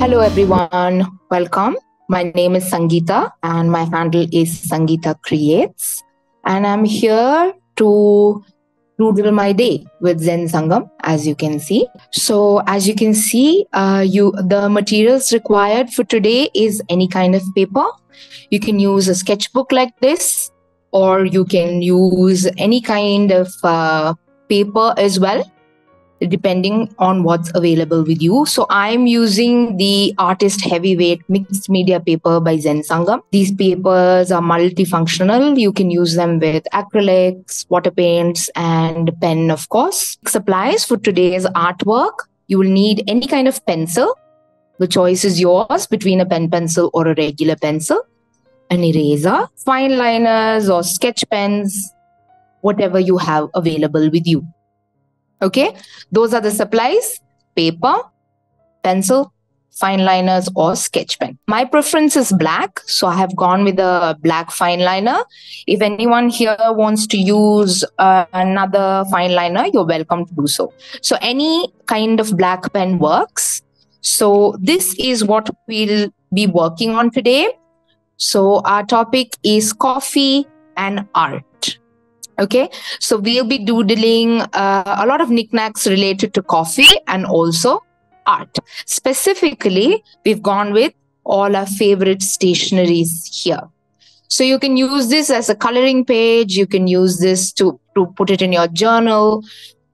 Hello, everyone. Welcome. My name is Sangita, and my handle is Sangita Creates. And I'm here to doodle my day with Zen Sangam, as you can see. So, as you can see, uh, you the materials required for today is any kind of paper. You can use a sketchbook like this, or you can use any kind of uh, paper as well depending on what's available with you. So I'm using the artist heavyweight mixed media paper by Zen Sangam. These papers are multifunctional. You can use them with acrylics, water paints, and pen, of course. Supplies for today's artwork. You will need any kind of pencil. The choice is yours between a pen pencil or a regular pencil, an eraser, fine liners or sketch pens, whatever you have available with you. Okay, those are the supplies paper, pencil, fine liners, or sketch pen. My preference is black, so I have gone with a black fine liner. If anyone here wants to use uh, another fine liner, you're welcome to do so. So, any kind of black pen works. So, this is what we'll be working on today. So, our topic is coffee and art. Okay, so we'll be doodling uh, a lot of knickknacks related to coffee and also art. Specifically, we've gone with all our favorite stationaries here. So you can use this as a coloring page. You can use this to, to put it in your journal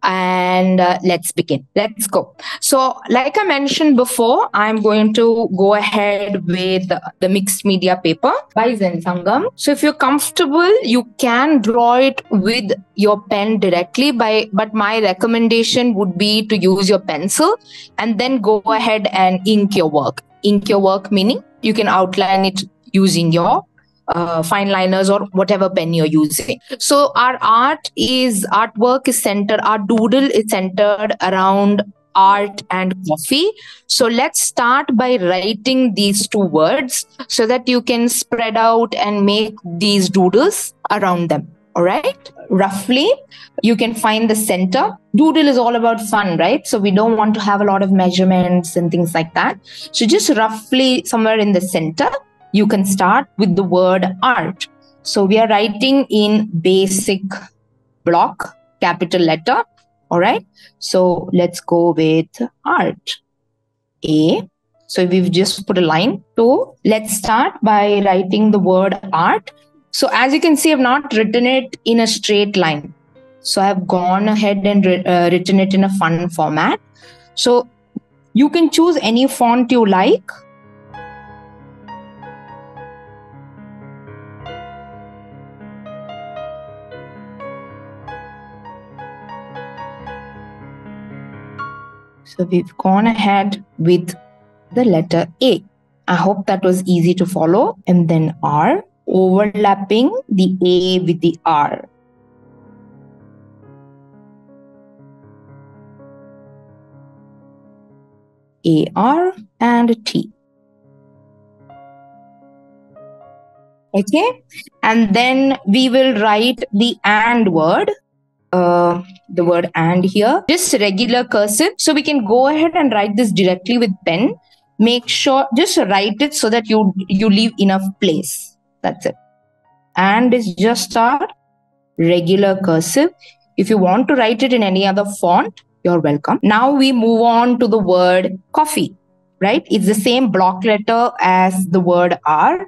and uh, let's begin. Let's go. So, like I mentioned before, I'm going to go ahead with the mixed media paper by Zen Sangam. So, if you're comfortable, you can draw it with your pen directly. By but my recommendation would be to use your pencil and then go ahead and ink your work. Ink your work meaning you can outline it using your uh, fine liners or whatever pen you're using. So our art is artwork is centered, our doodle is centered around art and coffee. So let's start by writing these two words so that you can spread out and make these doodles around them. All right. Roughly, you can find the center. Doodle is all about fun, right? So we don't want to have a lot of measurements and things like that. So just roughly somewhere in the center, you can start with the word art. So we are writing in basic block, capital letter. All right. So let's go with art. A. So we've just put a line to let's start by writing the word art. So as you can see, I've not written it in a straight line. So I've gone ahead and uh, written it in a fun format. So you can choose any font you like So we've gone ahead with the letter A. I hope that was easy to follow. And then R, overlapping the A with the R. AR and T. Okay, and then we will write the AND word uh, the word and here, just regular cursive. So we can go ahead and write this directly with pen. Make sure, just write it so that you, you leave enough place. That's it. And is just our regular cursive. If you want to write it in any other font, you're welcome. Now we move on to the word coffee, right? It's the same block letter as the word R.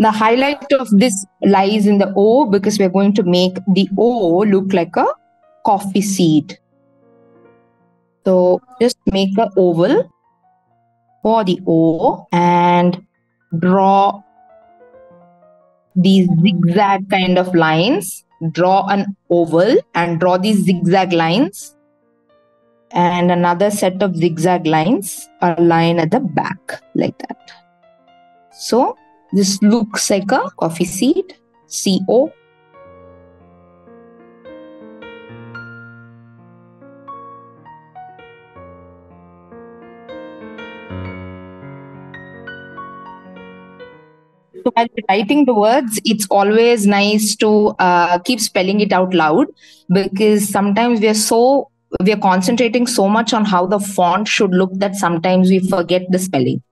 The highlight of this lies in the O because we're going to make the O look like a coffee seed. So just make an oval for the O and draw these zigzag kind of lines. Draw an oval and draw these zigzag lines. And another set of zigzag lines, a line at the back like that. So this looks like a coffee seed, CO. So while writing the words, it's always nice to uh, keep spelling it out loud because sometimes we are so we are concentrating so much on how the font should look that sometimes we forget the spelling.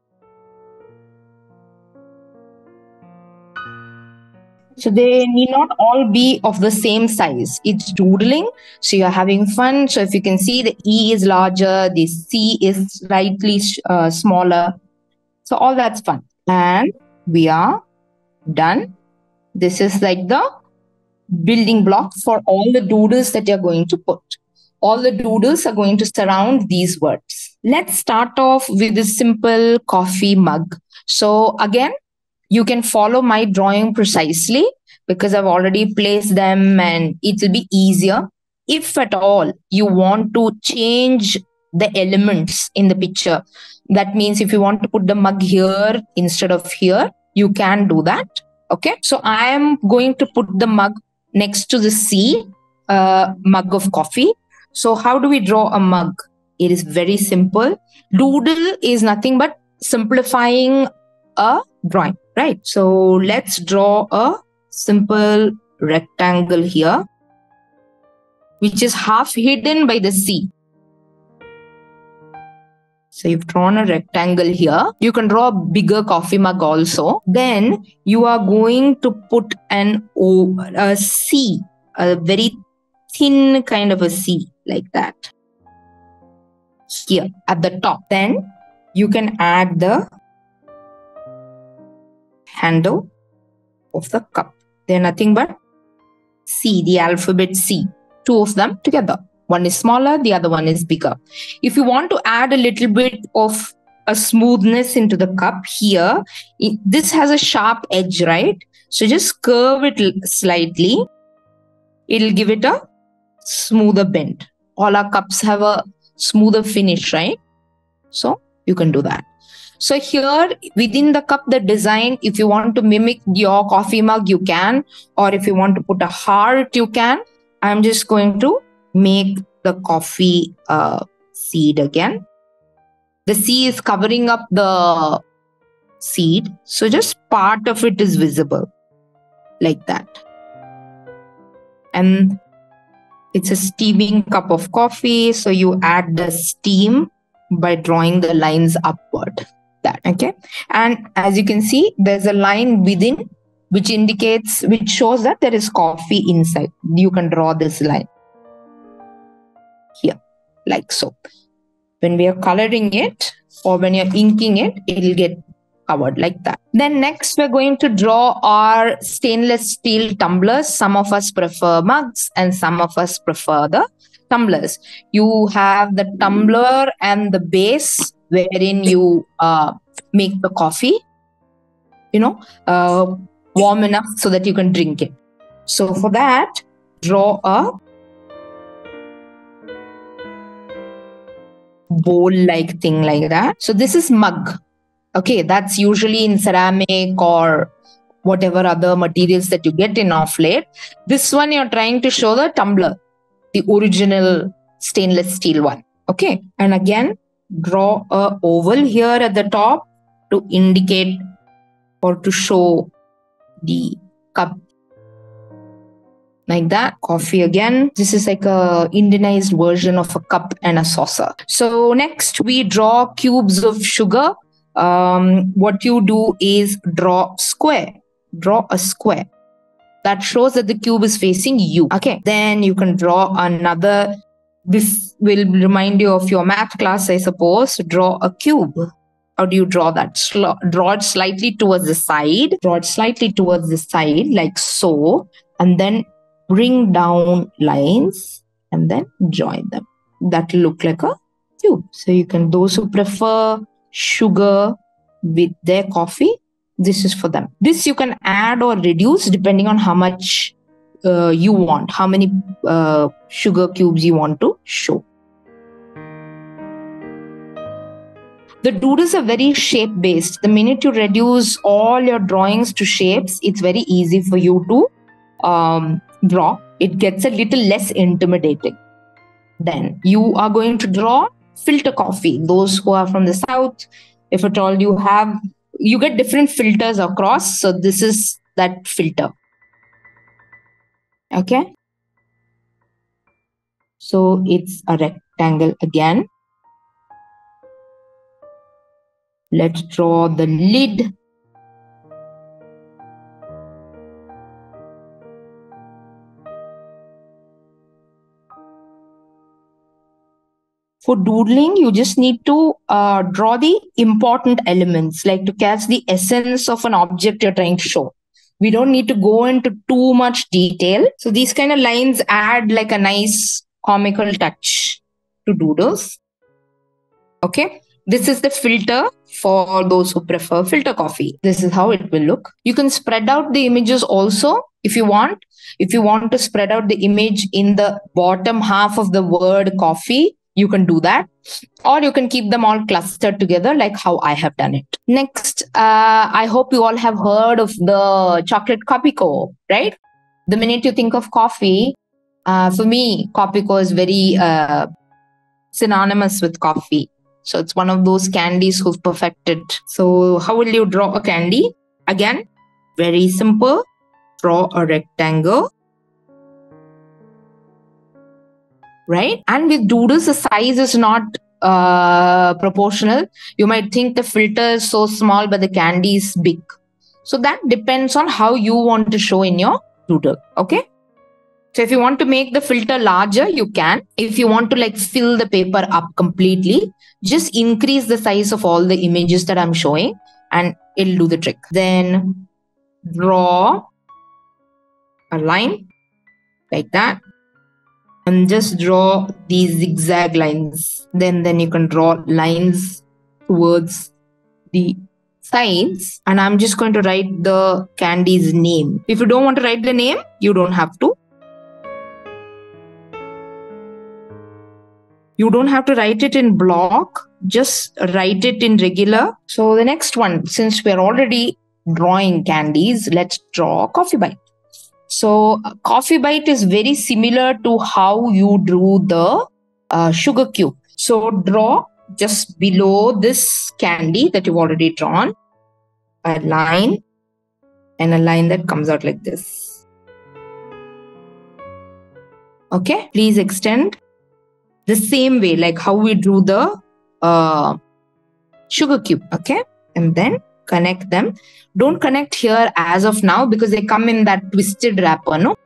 So they need not all be of the same size. It's doodling, so you're having fun. So if you can see, the E is larger, the C is slightly uh, smaller. So all that's fun. And we are done. This is like the building block for all the doodles that you're going to put. All the doodles are going to surround these words. Let's start off with a simple coffee mug. So again, you can follow my drawing precisely because I've already placed them and it will be easier. If at all you want to change the elements in the picture, that means if you want to put the mug here instead of here, you can do that. Okay. So I am going to put the mug next to the C, uh, mug of coffee. So how do we draw a mug? It is very simple. Doodle is nothing but simplifying a drawing, right? So let's draw a simple rectangle here, which is half hidden by the C. So you've drawn a rectangle here. You can draw a bigger coffee mug also. Then you are going to put an O, a C, a very thin kind of a C like that. Here at the top. Then you can add the handle of the cup. They're nothing but C, the alphabet C, two of them together. One is smaller, the other one is bigger. If you want to add a little bit of a smoothness into the cup here, it, this has a sharp edge, right? So just curve it slightly. It'll give it a smoother bend. All our cups have a smoother finish, right? So you can do that. So here within the cup, the design, if you want to mimic your coffee mug, you can. Or if you want to put a heart, you can. I'm just going to make the coffee uh, seed again. The C is covering up the seed. So just part of it is visible like that. And it's a steaming cup of coffee. So you add the steam by drawing the lines upward. That okay. And as you can see, there's a line within which indicates, which shows that there is coffee inside. You can draw this line here like so when we are coloring it or when you're inking it it'll get covered like that then next we're going to draw our stainless steel tumblers some of us prefer mugs and some of us prefer the tumblers you have the tumbler and the base wherein you uh, make the coffee you know uh, warm enough so that you can drink it so for that draw a bowl like thing like that. So this is mug. Okay, that's usually in ceramic or whatever other materials that you get in off late. This one you're trying to show the tumbler, the original stainless steel one. Okay, and again draw a oval here at the top to indicate or to show the cup. Like that coffee again. This is like a indianized version of a cup and a saucer. So next we draw cubes of sugar. Um, what you do is draw square. Draw a square. That shows that the cube is facing you. Okay then you can draw another. This will remind you of your math class i suppose draw a cube how do you draw that Sl- draw it slightly towards the side draw it slightly towards the side like so and then bring down lines and then join them. That will look like a cube. So you can, those who prefer sugar with their coffee, this is for them. This you can add or reduce depending on how much uh, you want, how many uh, sugar cubes you want to show. The doodles are very shape based. The minute you reduce all your drawings to shapes, it's very easy for you to um, draw, it gets a little less intimidating. Then you are going to draw filter coffee. Those who are from the south, if at all you have you get different filters across. So this is that filter. Okay. So it's a rectangle again. Let's draw the lid. For doodling, you just need to uh, draw the important elements, like to catch the essence of an object you're trying to show. We don't need to go into too much detail. So these kind of lines add like a nice comical touch to doodles. Okay. This is the filter for those who prefer filter coffee. This is how it will look. You can spread out the images also if you want. If you want to spread out the image in the bottom half of the word coffee, you can do that. Or you can keep them all clustered together like how I have done it. Next, uh, I hope you all have heard of the chocolate Kopiko, right? The minute you think of coffee, uh, for me, Kopiko is very uh, synonymous with coffee. So it's one of those candies who've perfected. So how will you draw a candy? Again, very simple. Draw a rectangle. Right? And with doodles, the size is not uh, proportional. You might think the filter is so small, but the candy is big. So that depends on how you want to show in your doodle. Okay. So if you want to make the filter larger, you can. If you want to like fill the paper up completely, just increase the size of all the images that I'm showing and it'll do the trick. Then draw a line like that and just draw these zigzag lines. Then, then you can draw lines towards the sides and I'm just going to write the candy's name. If you don't want to write the name, you don't have to. You don't have to write it in block, just write it in regular. So the next one, since we're already drawing candies, let's draw a coffee bite. So coffee bite is very similar to how you drew the uh, sugar cube. So draw just below this candy that you've already drawn a line and a line that comes out like this. Okay, please extend the same way like how we drew the uh, sugar cube okay? And then connect them. Don't connect here as of now because they come in that twisted wrapper no?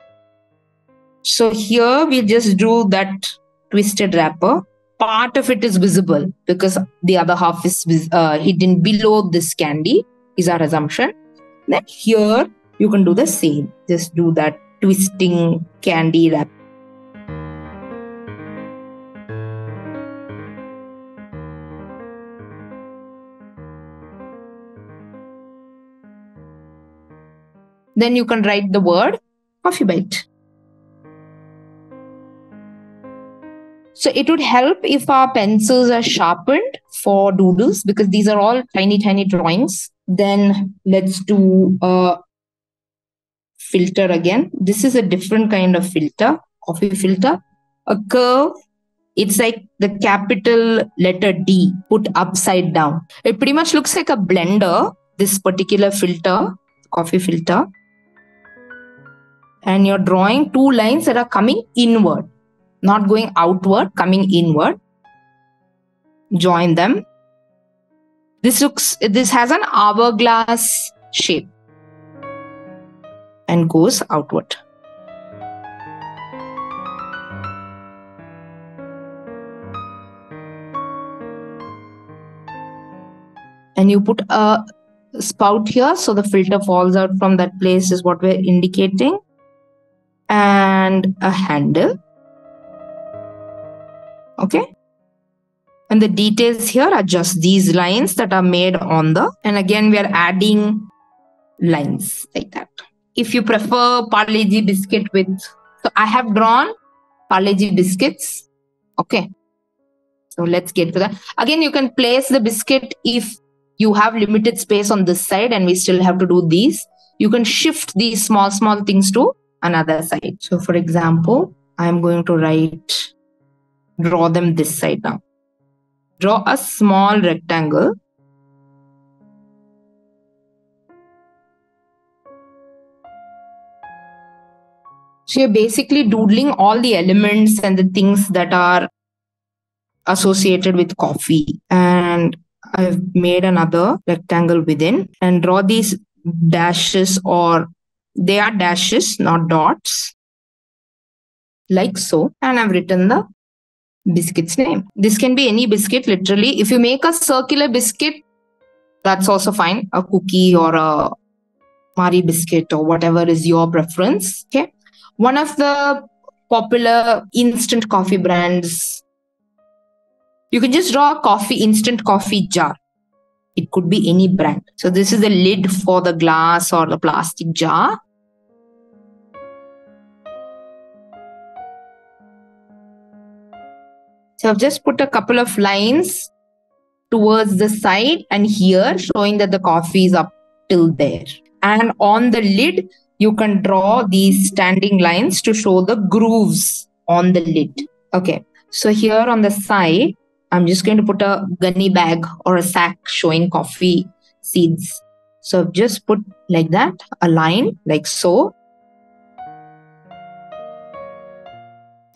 So here we just drew that twisted wrapper. Part of it is visible because the other half is uh, hidden below this candy is our assumption. Then here you can do the same. Just do that twisting candy wrap Then you can write the word coffee bite. So it would help if our pencils are sharpened for doodles because these are all tiny, tiny drawings. Then let's do a filter again. This is a different kind of filter, coffee filter. A curve, it's like the capital letter D put upside down. It pretty much looks like a blender, this particular filter, coffee filter and you're drawing two lines that are coming inward, not going outward, coming inward. Join them. This looks, this has an hourglass shape and goes outward. And you put a spout here so the filter falls out from that place is what we're indicating and a handle. Okay. And the details here are just these lines that are made on the, and again, we are adding lines like that. If you prefer Parle-G biscuit with, so I have drawn Parle-G biscuits. Okay. So let's get to that. Again, you can place the biscuit if you have limited space on this side and we still have to do these. You can shift these small, small things to another side. So for example, I'm going to write, draw them this side now. Draw a small rectangle. So you're basically doodling all the elements and the things that are associated with coffee. And I've made another rectangle within and draw these dashes or they are dashes, not dots, like so. And I've written the biscuit's name. This can be any biscuit, literally. If you make a circular biscuit, that's also fine. A cookie or a Marie biscuit or whatever is your preference. Okay. One of the popular instant coffee brands, you can just draw a coffee, instant coffee jar. It could be any brand. So this is the lid for the glass or the plastic jar. So I've just put a couple of lines towards the side and here showing that the coffee is up till there. And on the lid, you can draw these standing lines to show the grooves on the lid. Okay. So here on the side, I'm just going to put a gunny bag or a sack showing coffee seeds. So I've just put like that, a line like so.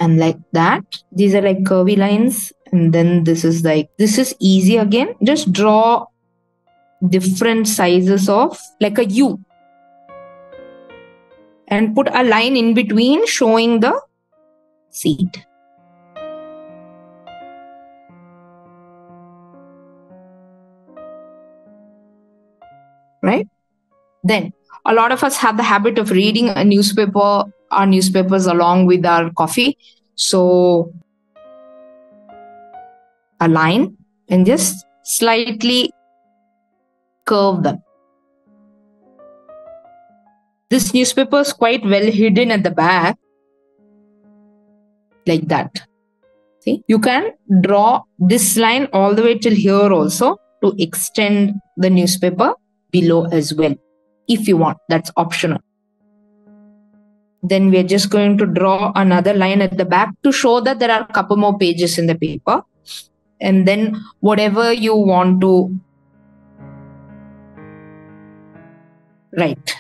And like that. These are like curvy lines. And then this is like, this is easy again. Just draw different sizes of like a U and put a line in between showing the seed. Right? Then a lot of us have the habit of reading a newspaper, our newspapers along with our coffee. So a line and just slightly curve them. This newspaper is quite well hidden at the back, like that. See, you can draw this line all the way till here also to extend the newspaper below as well, if you want. That's optional. Then we're just going to draw another line at the back to show that there are a couple more pages in the paper. And then whatever you want to write.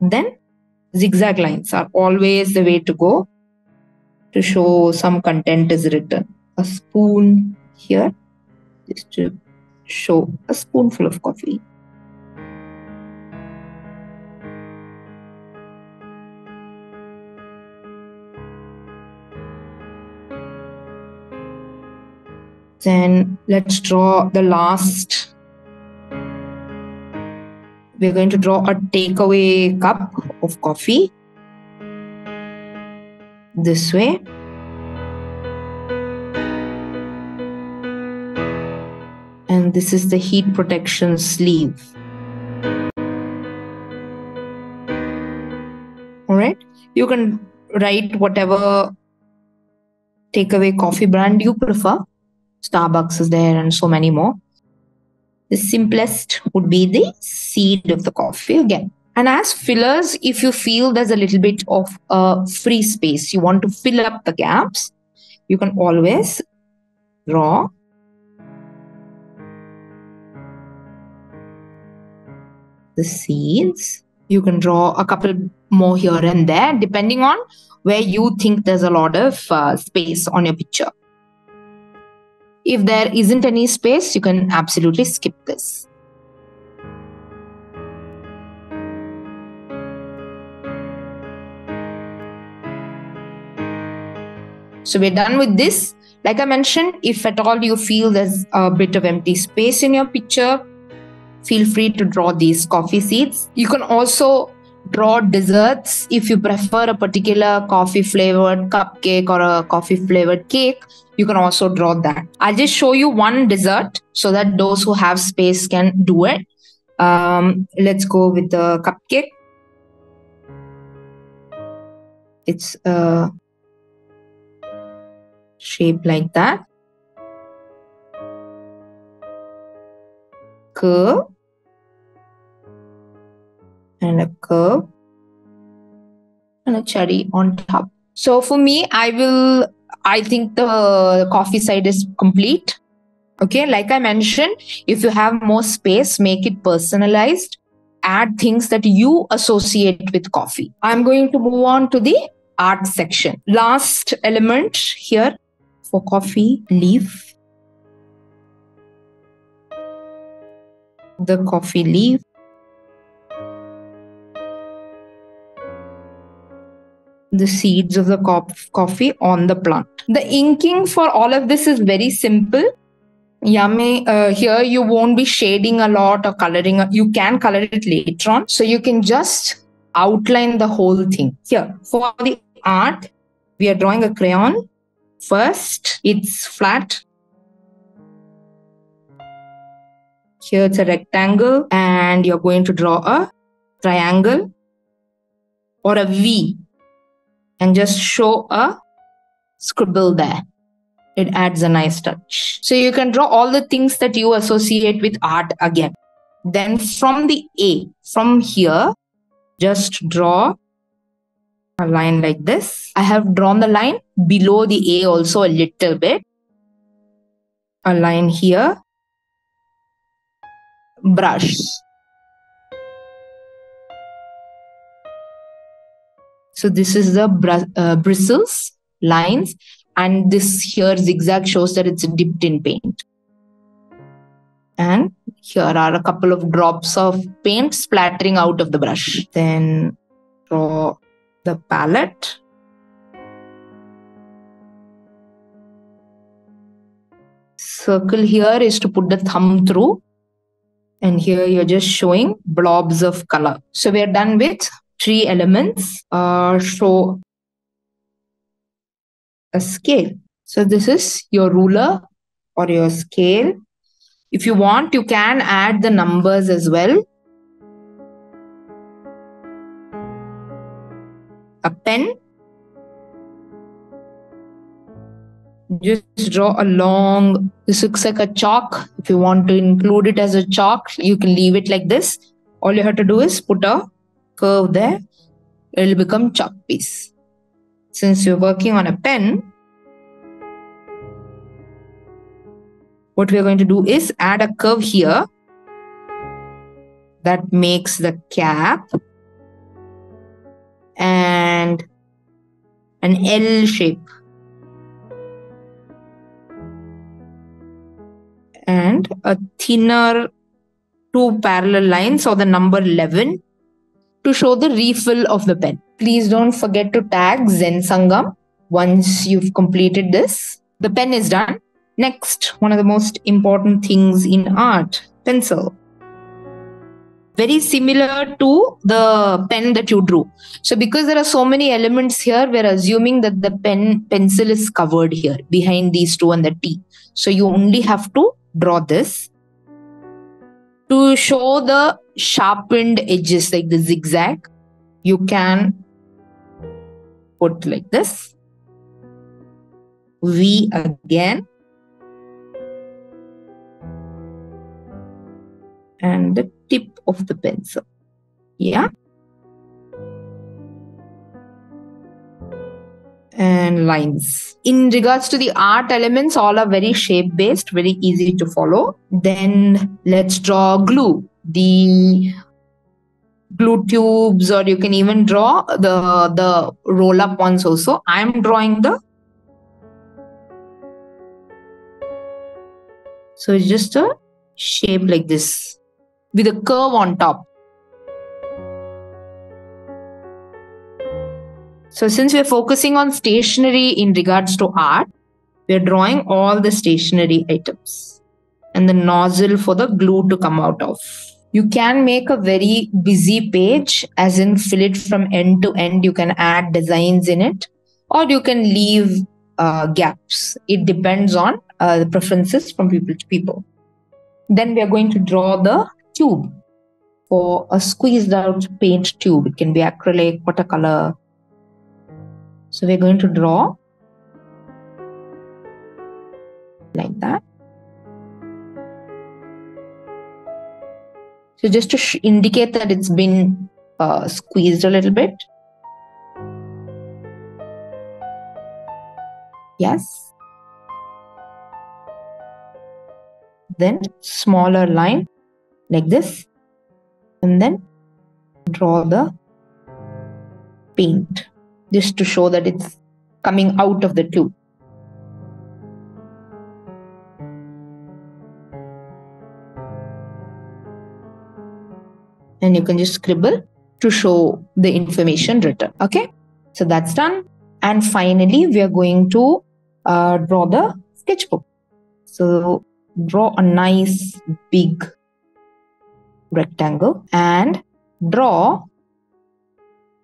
Then zigzag lines are always the way to go to show some content is written. A spoon here just to show a spoonful of coffee. Then let's draw the last we're going to draw a takeaway cup of coffee this way. And this is the heat protection sleeve. All right. You can write whatever takeaway coffee brand you prefer. Starbucks is there and so many more. The simplest would be the seed of the coffee again. And as fillers, if you feel there's a little bit of a free space, you want to fill up the gaps, you can always draw the seeds. You can draw a couple more here and there, depending on where you think there's a lot of uh, space on your picture. If there mm-hmm. isn't any space, you can absolutely skip this. So we're done with this. Like I mentioned, if at all you feel there's a bit of empty space in your picture, feel free to draw these coffee seeds. You can also draw desserts if you prefer a particular coffee flavored cupcake or a coffee flavored cake you can also draw that. I'll just show you one dessert so that those who have space can do it. Um, let's go with the cupcake. It's a shape like that. Curve and a curve and a cherry on top. So for me, I will, I think the coffee side is complete. Okay, like I mentioned, if you have more space, make it personalized. add things that you associate with coffee. I'm going to move on to the art section. Last element here for coffee leaf. The coffee leaf. The seeds of the coffee on the plant. The inking for all of this is very simple Yummy. Uh, here you won't be shading a lot or coloring. You can color it later on. So you can just outline the whole thing. Here, for the art, we are drawing a crayon. First, it's flat. Here it's a rectangle and you're going to draw a triangle or a V and just show a scribble there it adds a nice touch. So you can draw all the things that you associate with art again. Then from the A, from here, just draw a line like this. I have drawn the line below the A also a little bit. A line here. Brush. So this is the br- uh, bristles lines and this here zigzag shows that it's dipped in paint. And here are a couple of drops of paint splattering out of the brush. Then draw the palette. Circle here is to put the thumb through. And here you're just showing blobs of color. So we're done with three elements uh, show a scale. So this is your ruler or your scale. If you want, you can add the numbers as well. A pen. Just draw a long, this looks like a chalk. If you want to include it as a chalk, you can leave it like this. All you have to do is put a curve there. It will become chalk piece since you're working on a pen, what we're going to do is add a curve here that makes the cap and an L shape. And a thinner two parallel lines or the number 11 to show the refill of the pen. Please don't forget to tag Zen Sangam once you've completed this. The pen is done. Next, one of the most important things in art pencil. Very similar to the pen that you drew. So, because there are so many elements here, we're assuming that the pen pencil is covered here behind these two and the T. So, you only have to draw this to show the sharpened edges like the zigzag. You can put like this. V again. And the tip of the pencil. Yeah. And lines. In regards to the art elements, all are very shape based, very easy to follow. Then let's draw glue. The glue tubes or you can even draw the the roll up ones also. I'm drawing the so it's just a shape like this with a curve on top. So since we're focusing on stationery in regards to art we're drawing all the stationery items and the nozzle for the glue to come out of you can make a very busy page, as in fill it from end to end. You can add designs in it, or you can leave uh, gaps. It depends on uh, the preferences from people to people. Then we are going to draw the tube for a squeezed out paint tube. It can be acrylic, watercolor. So we're going to draw like that. So just to sh- indicate that it's been uh, squeezed a little bit. Yes. Then smaller line like this. And then draw the paint just to show that it's coming out of the tube. And you can just scribble to show the information written. Okay, so that's done. And finally, we are going to uh, draw the sketchbook. So draw a nice big rectangle and draw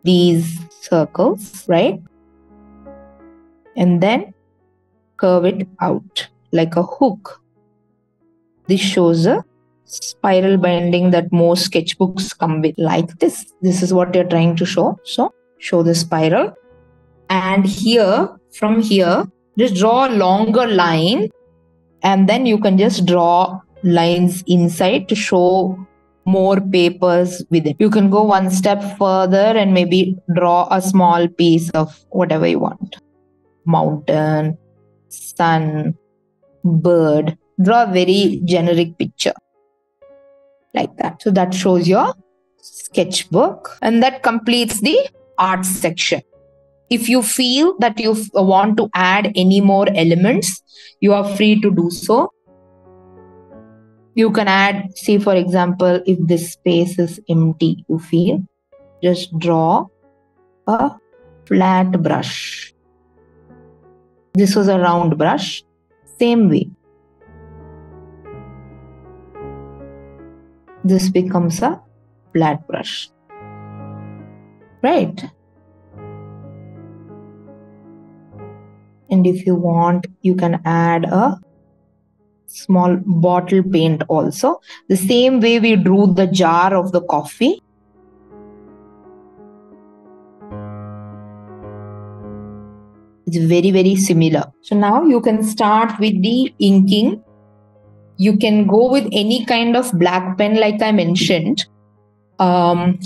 these circles, right? And then curve it out like a hook. This shows a spiral binding that most sketchbooks come with like this. This is what you're trying to show. So show the spiral. And here, from here, just draw a longer line and then you can just draw lines inside to show more papers with it. You can go one step further and maybe draw a small piece of whatever you want mountain, sun, bird. Draw a very generic picture like that. So that shows your sketchbook and that completes the art section. If you feel that you uh, want to add any more elements, you are free to do so you can add say for example if this space is empty you feel just draw a flat brush this was a round brush same way this becomes a flat brush right and if you want you can add a small bottle paint also. The same way we drew the jar of the coffee. It's very, very similar. So now you can start with the inking. You can go with any kind of black pen, like I mentioned. Um,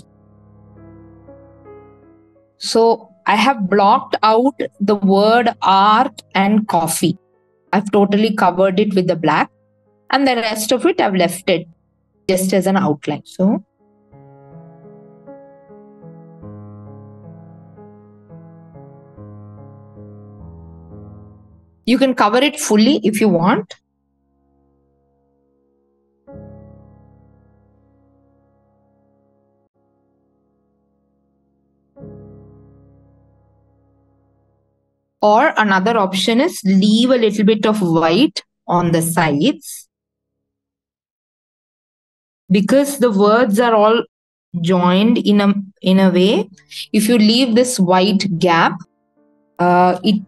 so I have blocked out the word art and coffee. I've totally covered it with the black and the rest of it I've left it just as an outline. So you can cover it fully if you want. Or another option is leave a little bit of white on the sides. Because the words are all joined in a, in a way, if you leave this white gap, uh, it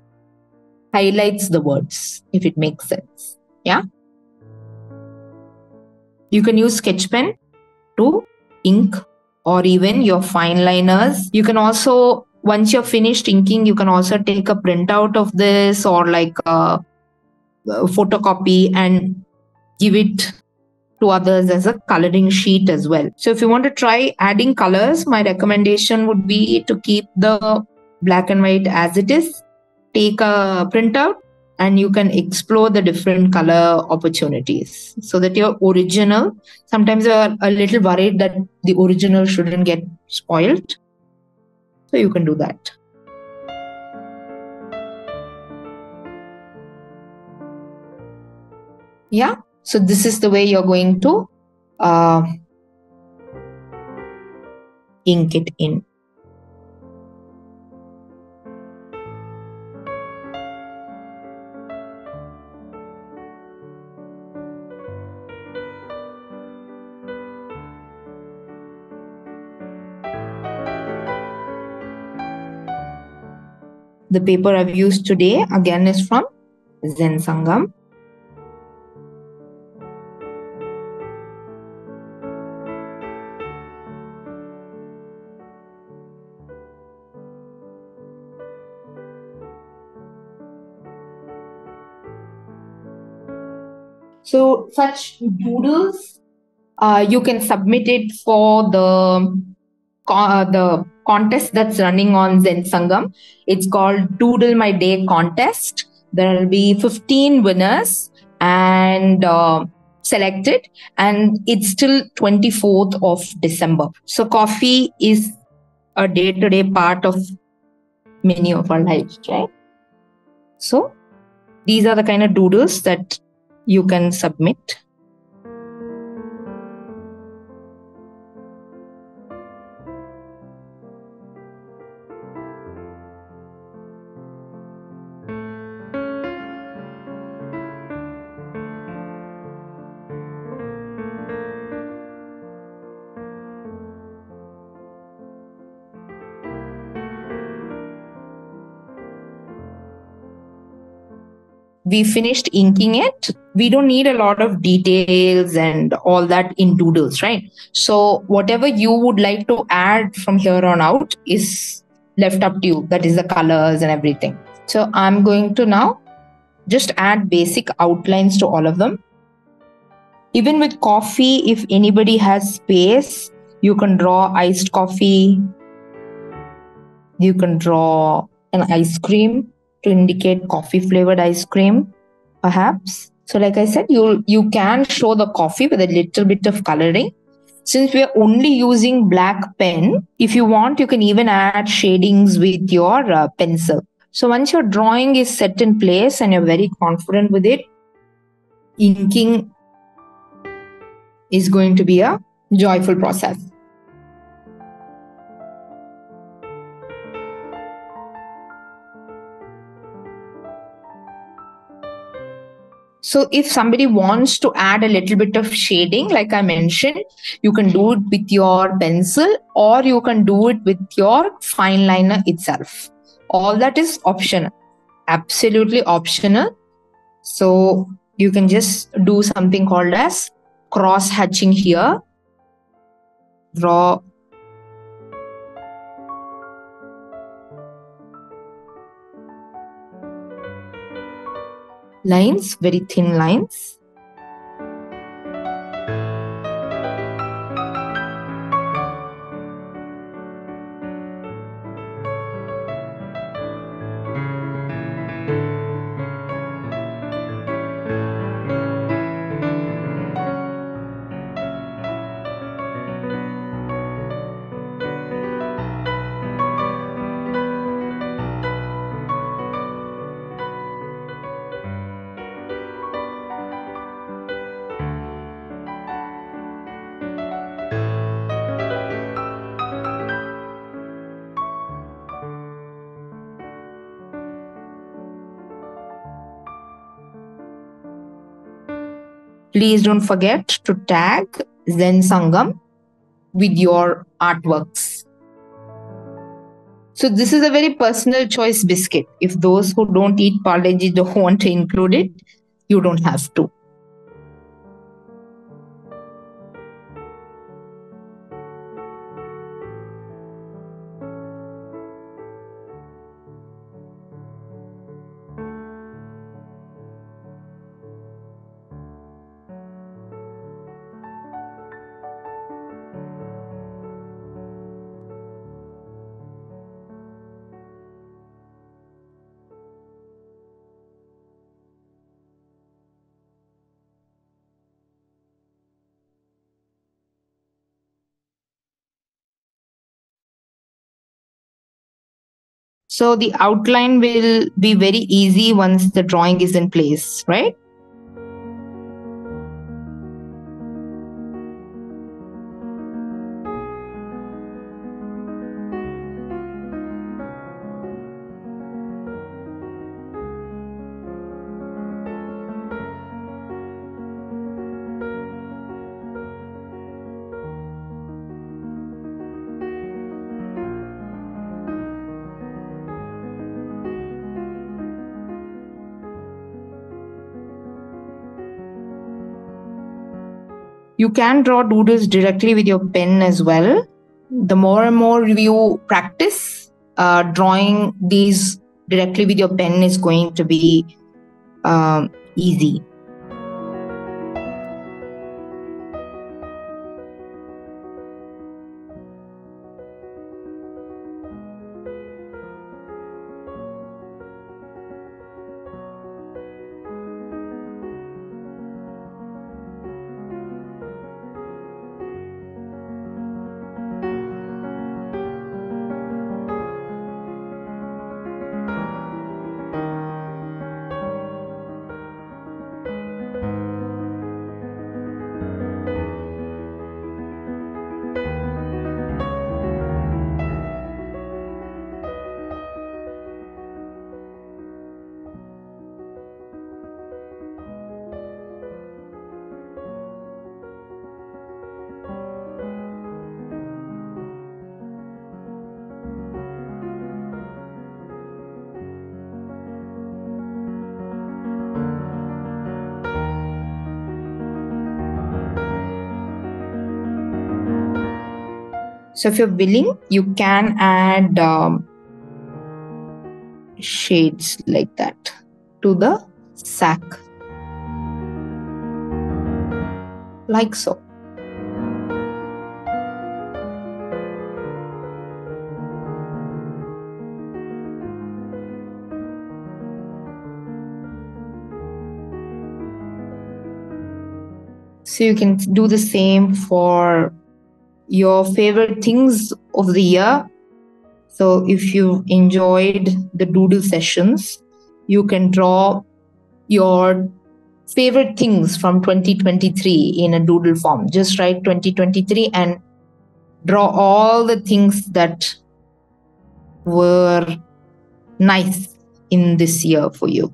highlights the words, if it makes sense. Yeah. You can use sketch pen to ink or even your fine liners. You can also once you're finished inking you can also take a printout of this or like a, photocopy and give it to others as a coloring sheet as well. So if you want to try adding colors my recommendation would be to keep the black and white as it is. Take a printout and you can explore the different color opportunities so that your original. Sometimes you're a little worried that the original shouldn't get spoiled so you can do that. Yeah. So this is the way you're going to uh, ink it in. The paper I've used today again is from Zen Sangam. So such doodles, uh, you can submit it for the uh, the contest that's running on Zen Sangam. It's called Doodle My Day contest. There will be 15 winners, and uh, selected and it's still 24th of December. So coffee is a day-to-day part of many of our lives, right? So these are the kind of doodles that you can submit. We finished inking it we don't need a lot of details and all that in doodles right? So whatever you would like to add from here on out is left up to you that is the colors and everything. So i'm going to now just add basic outlines to all of them. Even with coffee if anybody has space you can draw iced coffee. You can draw an ice cream to indicate coffee flavored ice cream, perhaps. So, like I said, you you can show the coffee with a little bit of coloring. Since we are only using black pen, if you want, you can even add shadings with your uh, pencil. So once your drawing is set in place and you're very confident with it, inking is going to be a joyful process. So if somebody wants to add a little bit of shading, like I mentioned, you can do it with your pencil or you can do it with your fine liner itself. All that is optional, absolutely optional. So you can just do something called as cross hatching here. Draw lines, very thin lines. Please don't forget to tag Zen Sangam with your artworks. So this is a very personal choice biscuit. If those who don't eat Parle-G don't want to include it, you don't have to. So the outline will be very easy once the drawing is in place, right? You can draw doodles directly with your pen as well. The more and more you practice, uh, drawing these directly with your pen is going to be um, easy. So if you're willing, you can add um, shades like that to the sack. Like so. So you can do the same for your favorite things of the year. So if you enjoyed the doodle sessions, you can draw your favorite things from 2023 in a doodle form. Just write 2023 and draw all the things that were nice in this year for you.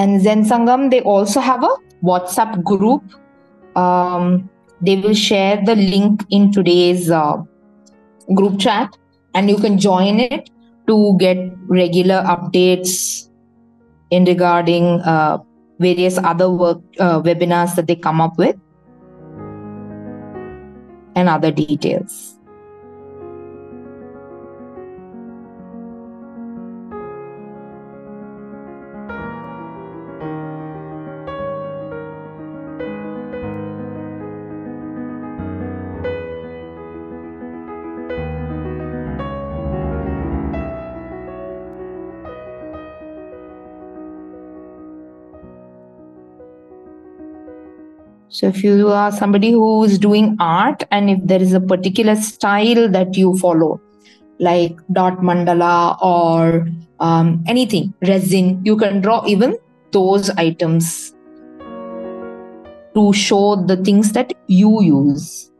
And Zen Sangam, they also have a WhatsApp group. Um, they will share the link in today's uh, group chat, and you can join it to get regular updates in regarding uh, various other work uh, webinars that they come up with and other details. So if you are somebody who is doing art and if there is a particular style that you follow, like dot mandala or um, anything, resin, you can draw even those items to show the things that you use.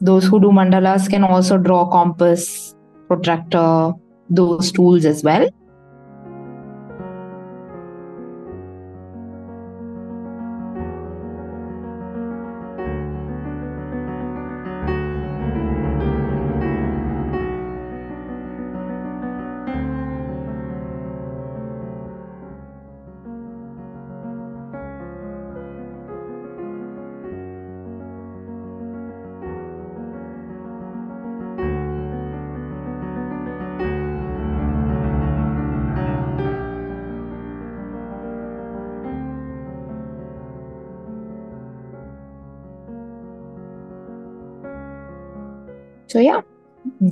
Those who do mandalas can also draw compass, protractor, those tools as well.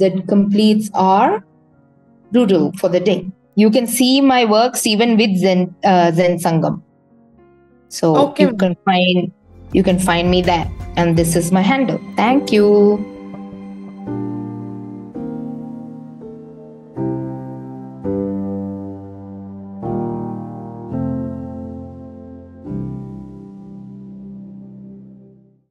That completes our doodle for the day. You can see my works even with Zen, uh, Zen Sangam. So Okay. you can find you can find me there, and this is my handle. Thank you.